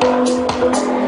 Música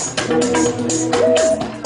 ます。